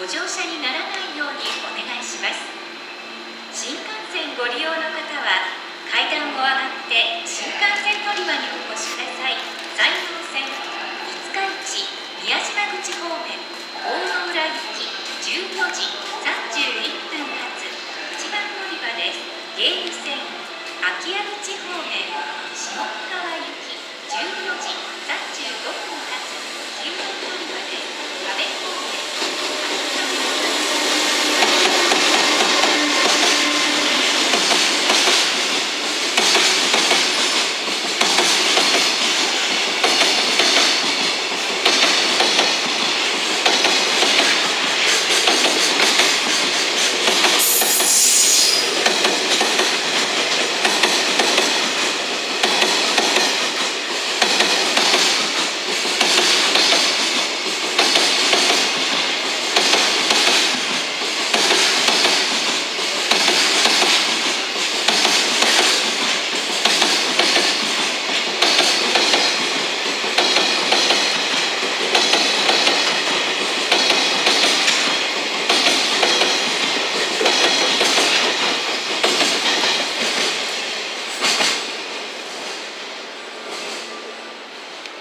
ご乗車にならないようにお願いします。新幹線ご利用の方は階段を上がって新幹線乗り場にお越しください。山陽線五日市宮島口方面大野浦行き14時31分発。一番乗り場です。芸備線秋山口方面下川